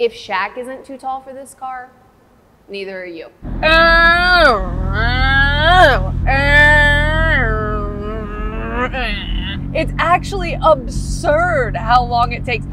If Shaq isn't too tall for this car, neither are you. It's actually absurd how long it takes.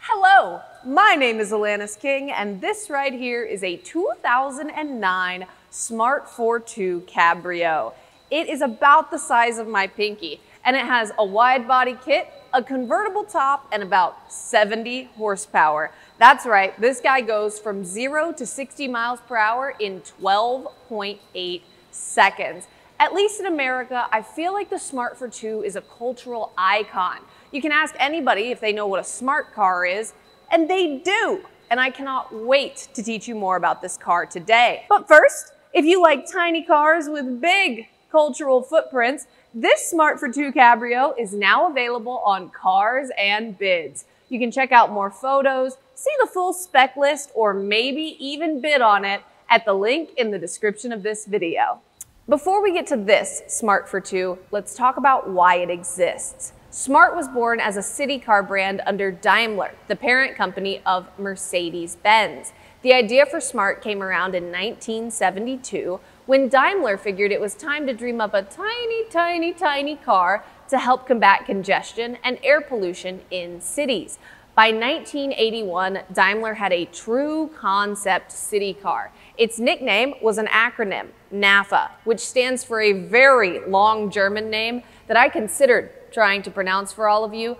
Hello, my name is Alanis King, and this right here is a 2009 Smart Fortwo Cabrio. It is about the size of my pinky, and it has a wide body kit, a convertible top, and about 70 horsepower. That's right, this guy goes from zero to 60 miles per hour in 12.8 seconds. At least in America, I feel like the Smart Fortwo is a cultural icon. You can ask anybody if they know what a smart car is, and they do. And I cannot wait to teach you more about this car today. But first, if you like tiny cars with big cultural footprints, this Smart Fortwo Cabrio is now available on Cars and Bids. You can check out more photos, see the full spec list, or maybe even bid on it at the link in the description of this video. Before we get to this Smart Fortwo, let's talk about why it exists. Smart was born as a city car brand under Daimler, the parent company of Mercedes-Benz. The idea for Smart came around in 1972 when Daimler figured it was time to dream up a tiny, tiny, tiny car to help combat congestion and air pollution in cities. By 1981, Daimler had a true concept city car. Its nickname was an acronym, NAFA, which stands for a very long German name that I considered trying to pronounce for all of you,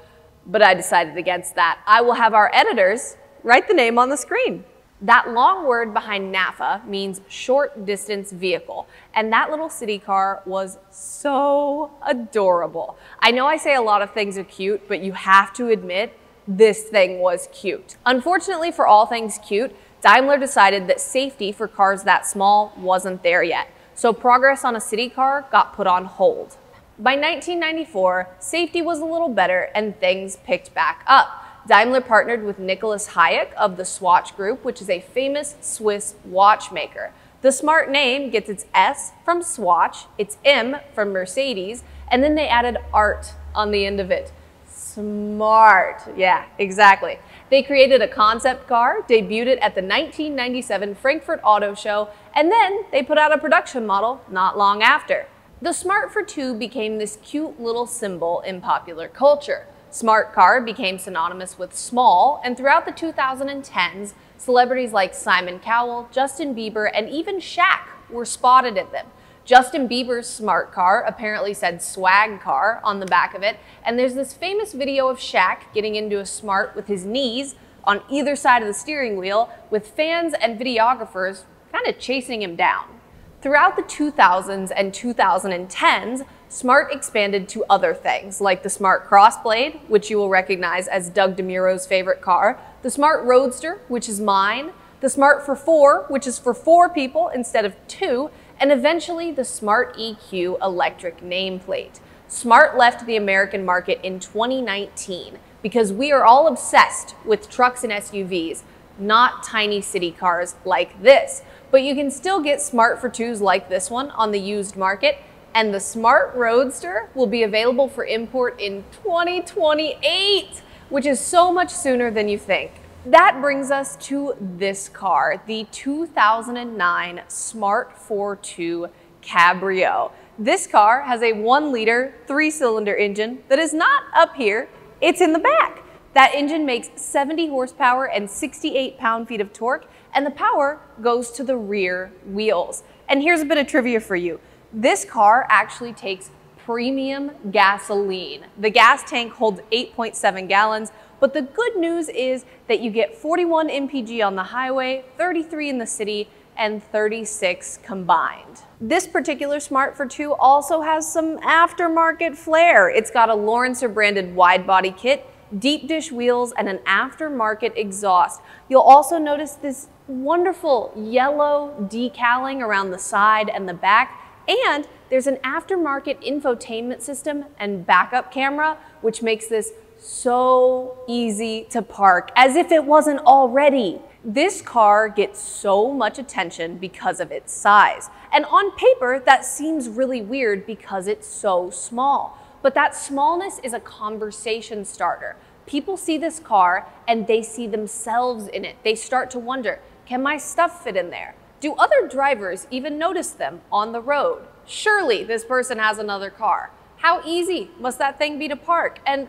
but I decided against that. I will have our editors write the name on the screen. That long word behind NAFA means short distance vehicle, and that little city car was so adorable. I know I say a lot of things are cute, but you have to admit this thing was cute. Unfortunately for all things cute, Daimler decided that safety for cars that small wasn't there yet, so progress on a city car got put on hold. By 1994, safety was a little better and things picked back up. Daimler partnered with Nicolas Hayek of the Swatch Group, which is a famous Swiss watchmaker. The smart name gets its S from Swatch, its M from Mercedes, and then they added art on the end of it. Smart. Yeah, exactly. They created a concept car, debuted it at the 1997 Frankfurt Auto Show, and then they put out a production model not long after. The Smart Fortwo became this cute little symbol in popular culture. Smart car became synonymous with small, and throughout the 2010s, celebrities like Simon Cowell, Justin Bieber, and even Shaq were spotted in them. Justin Bieber's smart car apparently said swag car on the back of it, and there's this famous video of Shaq getting into a smart with his knees on either side of the steering wheel, with fans and videographers kind of chasing him down. Throughout the 2000s and 2010s, Smart expanded to other things, like the Smart Crossblade, which you will recognize as Doug DeMuro's favorite car, the Smart Roadster, which is mine, the Smart Forfour, which is for four people instead of two, and eventually the Smart EQ electric nameplate. Smart left the American market in 2019 because we are all obsessed with trucks and SUVs, not tiny city cars like this. But you can still get Smart Fortwos like this one on the used market and the Smart Roadster will be available for import in 2028, which is so much sooner than you think. That brings us to this car, the 2009 Smart Fortwo Cabrio. This car has a one liter, three cylinder engine that is not up here, it's in the back. That engine makes 70 horsepower and 68 pound feet of torque, and the power goes to the rear wheels. And here's a bit of trivia for you. This car actually takes premium gasoline. The gas tank holds 8.7 gallons, but the good news is that you get 41 mpg on the highway, 33 in the city, and 36 combined. This particular Smart Fortwo also has some aftermarket flair. It's got a Lorinser branded wide body kit, deep dish wheels, and an aftermarket exhaust. You'll also notice this wonderful yellow decaling around the side and the back and there's an aftermarket infotainment system and backup camera, which makes this so easy to park, as if it wasn't already. This car gets so much attention because of its size. And on paper, that seems really weird because it's so small. But that smallness is a conversation starter. People see this car and they see themselves in it. They start to wonder, can my stuff fit in there? Do other drivers even notice them on the road? Surely this person has another car. How easy must that thing be to park? And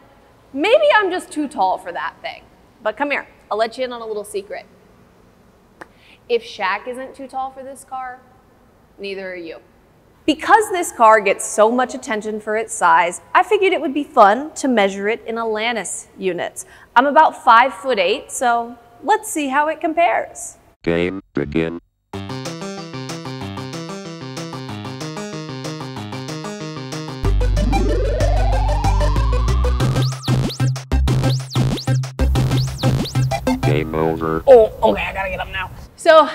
maybe I'm just too tall for that thing. But come here, I'll let you in on a little secret. If Shaq isn't too tall for this car, neither are you. Because this car gets so much attention for its size, I figured it would be fun to measure it in Alanis units. I'm about five foot eight, so let's see how it compares. Game begin. Oh, okay, I gotta get up now. So,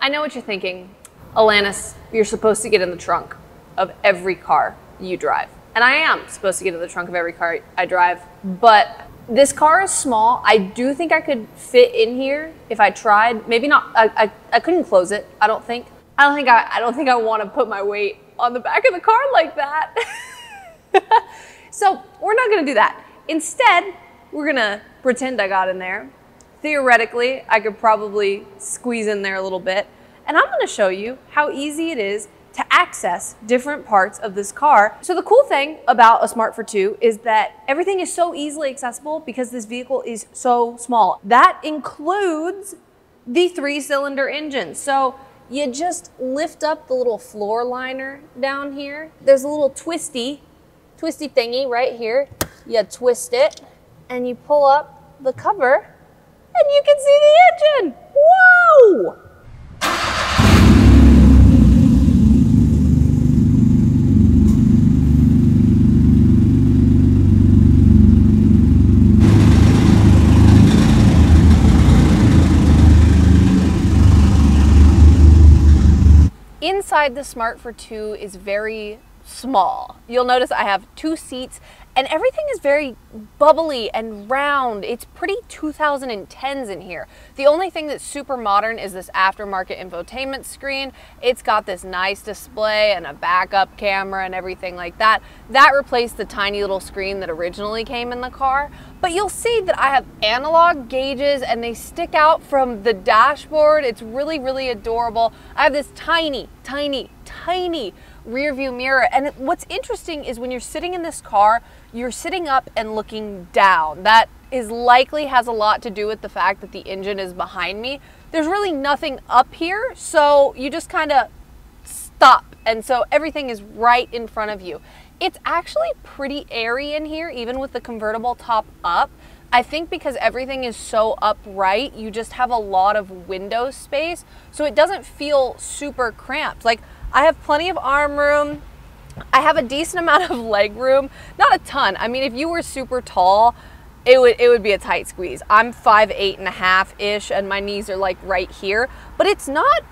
I know what you're thinking. Alanis, you're supposed to get in the trunk of every car you drive. And I am supposed to get in the trunk of every car I drive, but this car is small. I do think I could fit in here if I tried. Maybe not. I, I, I couldn't close it. I don't think. I don't think I, I don't think I want to put my weight on the back of the car like that. so we're not gonna do that. Instead, we're gonna pretend I got in there. Theoretically, I could probably squeeze in there a little bit. And I'm gonna show you how easy it is to access different parts of this car. So the cool thing about a Smart Fortwo is that everything is so easily accessible because this vehicle is so small. That includes the three cylinder engine. So you just lift up the little floor liner down here. There's a little twisty, twisty thingy right here. You twist it and you pull up the cover and you can see the engine. Whoa! Inside the Smart Fortwo is very small. You'll notice I have two seats and everything is very bubbly and round. It's pretty 2010s in here. The only thing that's super modern is this aftermarket infotainment screen. It's got this nice display and a backup camera and everything like that. That replaced the tiny little screen that originally came in the car. But you'll see that I have analog gauges and they stick out from the dashboard. It's really, really adorable. I have this tiny, tiny, tiny rear view mirror. And what's interesting is when you're sitting in this car, you're sitting up and looking down. That is likely has a lot to do with the fact that the engine is behind me. There's really nothing up here, so you just kind of stop. And so everything is right in front of you. It's actually pretty airy in here, even with the convertible top up. I think because everything is so upright, you just have a lot of window space, so it doesn't feel super cramped. Like I have plenty of arm room. I have a decent amount of leg room, not a ton. I mean, if you were super tall, it would it would be a tight squeeze. I'm five eight and a half ish, and my knees are like right here, but it's not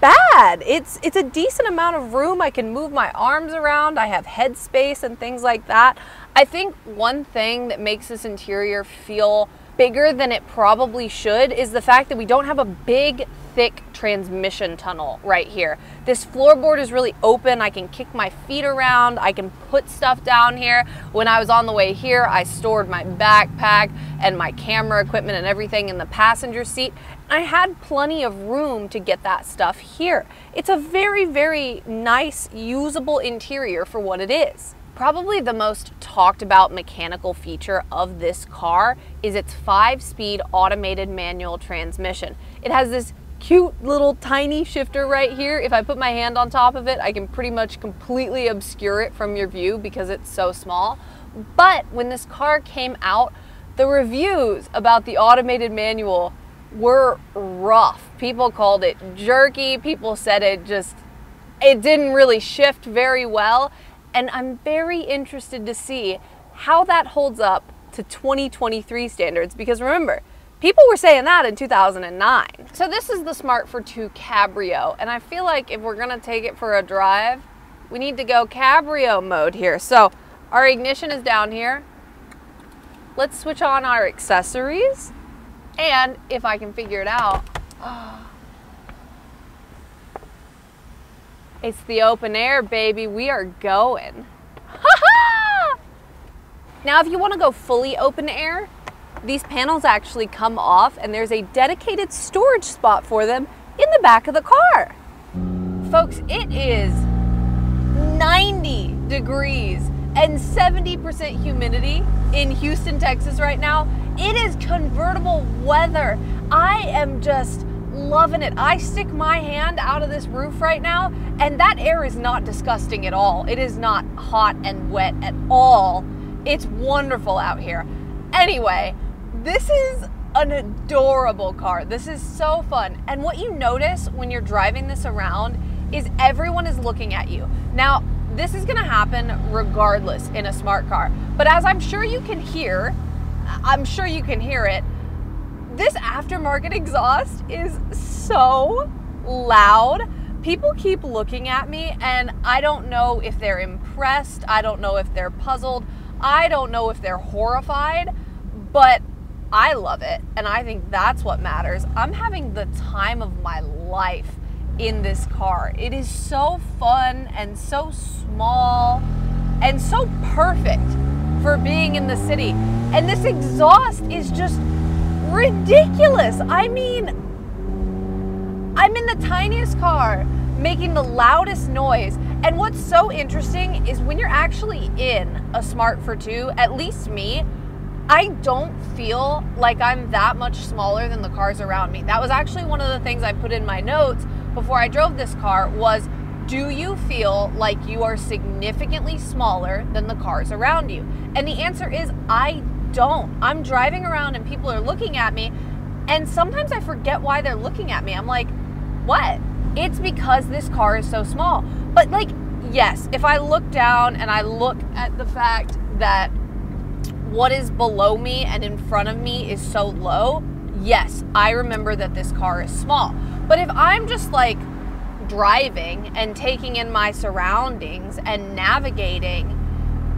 bad. It's it's a decent amount of room. I can move my arms around. I have head space and things like that. I think one thing that makes this interior feel bigger than it probably should is the fact that we don't have a big thick transmission tunnel right here. This floorboard is really open. I can kick my feet around. I can put stuff down here. When I was on the way here, I stored my backpack and my camera equipment and everything in the passenger seat. I had plenty of room to get that stuff here. It's a very, very nice, usable interior for what it is. Probably the most talked about mechanical feature of this car is its five speed automated manual transmission. It has this cute little tiny shifter right here. If I put my hand on top of it, I can pretty much completely obscure it from your view because it's so small. But when this car came out, the reviews about the automated manual were rough. People called it jerky. People said it just, it didn't really shift very well. And I'm very interested to see how that holds up to 2023 standards because remember, people were saying that in 2009. So this is the Smart Fortwo Cabrio and I feel like if we're gonna take it for a drive, we need to go Cabrio mode here. So our ignition is down here. Let's switch on our accessories. And if I can figure it out, It's the open air, baby. We are going. now, if you want to go fully open air, these panels actually come off and there's a dedicated storage spot for them in the back of the car. Folks, it is 90 degrees and 70% humidity in Houston, Texas right now. It is convertible weather. I am just loving it. I stick my hand out of this roof right now, and that air is not disgusting at all. It is not hot and wet at all. It's wonderful out here. Anyway, this is an adorable car. This is so fun. And what you notice when you're driving this around is everyone is looking at you. Now, this is gonna happen regardless in a smart car. But as I'm sure you can hear, I'm sure you can hear it, this aftermarket exhaust is so loud. People keep looking at me, and I don't know if they're impressed. I don't know if they're puzzled. I don't know if they're horrified, but I love it, and I think that's what matters. I'm having the time of my life in this car. It is so fun and so small and so perfect for being in the city. And this exhaust is just ridiculous. I mean, I'm in the tiniest car making the loudest noise. And what's so interesting is when you're actually in a Smart Fortwo, at least me, I don't feel like I'm that much smaller than the cars around me. That was actually one of the things I put in my notes before I drove this car was do you feel like you are significantly smaller than the cars around you? And the answer is I don't. I'm driving around and people are looking at me, and sometimes I forget why they're looking at me. I'm like, what? It's because this car is so small. But, like, yes, if I look down and I look at the fact that what is below me and in front of me is so low, yes, I remember that this car is small. But if I'm just like driving and taking in my surroundings and navigating,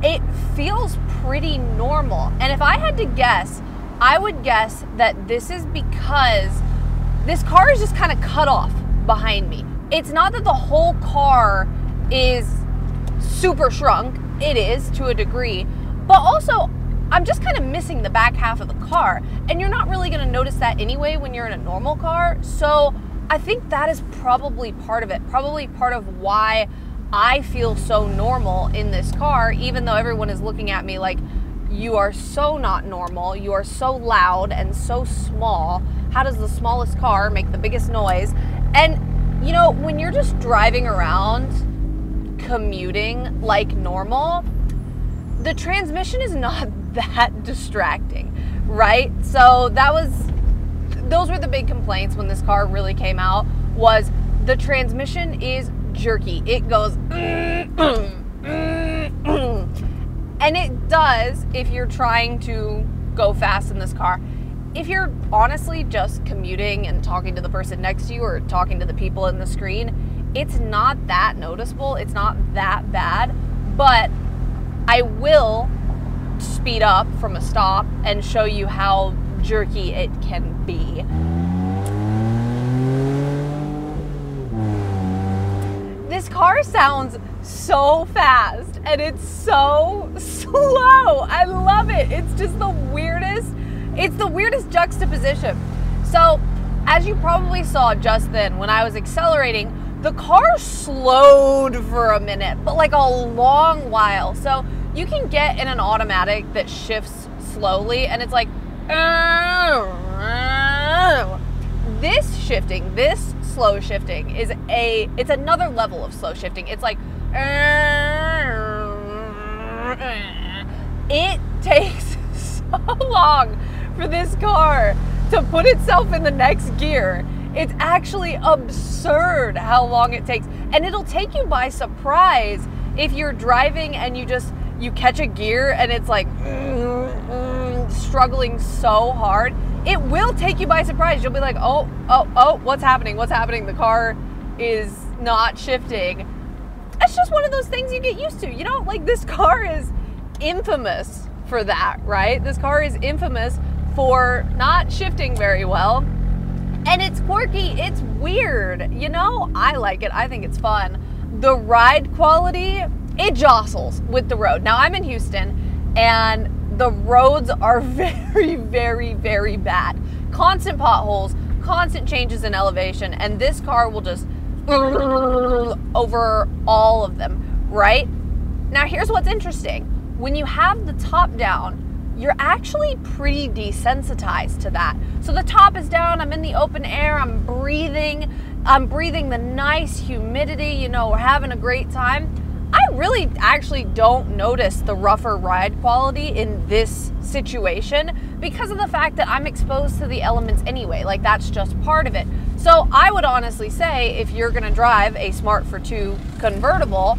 it feels pretty normal. And if I had to guess, I would guess that this is because this car is just kind of cut off behind me. It's not that the whole car is super shrunk, it is to a degree, but also I'm just kind of missing the back half of the car. And you're not really gonna notice that anyway when you're in a normal car. So I think that is probably part of it, probably part of why I feel so normal in this car, even though everyone is looking at me like, you are so not normal. You are so loud and so small. How does the smallest car make the biggest noise? And, you know, when you're just driving around commuting like normal, the transmission is not that distracting, right? So that was, those were the big complaints when this car really came out was the transmission is jerky. It goes, and it does if you're trying to go fast in this car. If you're honestly just commuting and talking to the person next to you or talking to the people in the screen, it's not that noticeable. It's not that bad, but I will speed up from a stop and show you how jerky it can be. This car sounds so fast and it's so slow. I love it. It's just the weirdest, it's the weirdest juxtaposition. So, as you probably saw just then when I was accelerating, the car slowed for a minute, but like a long while. So, you can get in an automatic that shifts slowly and it's like oh, this shifting, this slow shifting is a it's another level of slow shifting. It's like oh, it takes so long for this car to put itself in the next gear. It's actually absurd how long it takes. And it'll take you by surprise if you're driving and you just you catch a gear and it's like mm, mm, struggling so hard, it will take you by surprise. You'll be like, oh, oh, oh, what's happening? What's happening? The car is not shifting. It's just one of those things you get used to. You know, like this car is infamous for that, right? This car is infamous for not shifting very well. And it's quirky, it's weird. You know, I like it, I think it's fun. The ride quality, it jostles with the road. Now, I'm in Houston and the roads are very, very, very bad. Constant potholes, constant changes in elevation, and this car will just over all of them, right? Now, here's what's interesting. When you have the top down, you're actually pretty desensitized to that. So the top is down, I'm in the open air, I'm breathing, I'm breathing the nice humidity, you know, we're having a great time. I really actually don't notice the rougher ride quality in this situation because of the fact that I'm exposed to the elements anyway. Like that's just part of it. So I would honestly say if you're gonna drive a Smart Fortwo convertible,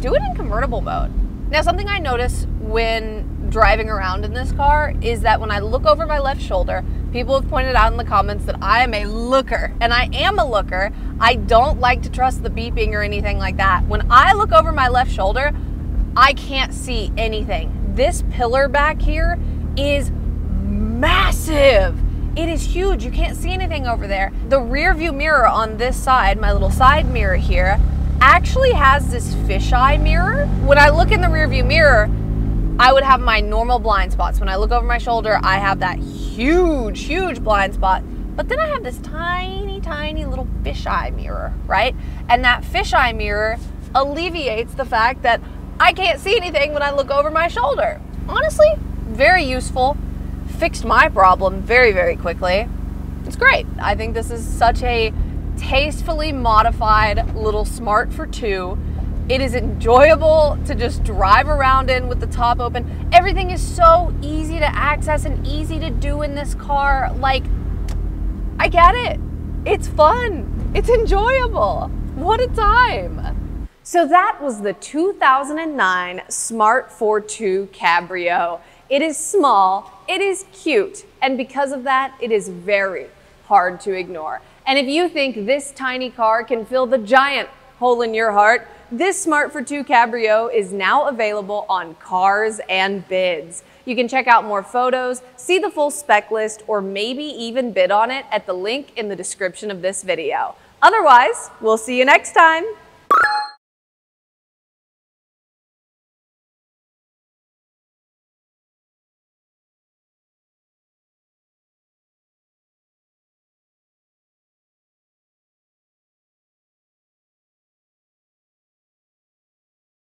do it in convertible mode. Now, something I notice when driving around in this car is that when I look over my left shoulder, people have pointed out in the comments that I am a looker, and I am a looker. I don't like to trust the beeping or anything like that. When I look over my left shoulder, I can't see anything. This pillar back here is massive. It is huge. You can't see anything over there. The rear view mirror on this side, my little side mirror here, actually has this fisheye mirror. When I look in the rearview mirror, I would have my normal blind spots. When I look over my shoulder, I have that huge, huge blind spot. But then I have this tiny, tiny little fisheye mirror, right? And that fisheye mirror alleviates the fact that I can't see anything when I look over my shoulder. Honestly, very useful. Fixed my problem very, very quickly. It's great. I think this is such a tastefully modified little Smart Fortwo. It is enjoyable to just drive around in with the top open. Everything is so easy to access and easy to do in this car. Like, I get it. It's fun. It's enjoyable. What a time. So that was the 2009 Smart Fortwo Cabrio. It is small, it is cute, and because of that, it is very hard to ignore. And if you think this tiny car can fill the giant hole in your heart, this Smart Fortwo Cabrio is now available on Cars and Bids. You can check out more photos, see the full spec list, or maybe even bid on it at the link in the description of this video. Otherwise, we'll see you next time.